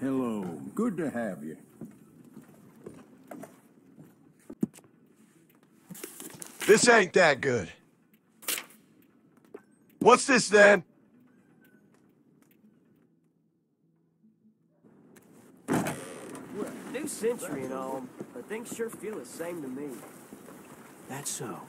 Hello. Good to have you. This ain't that good. What's this then? New century and all, but things sure feel the same to me. That's so.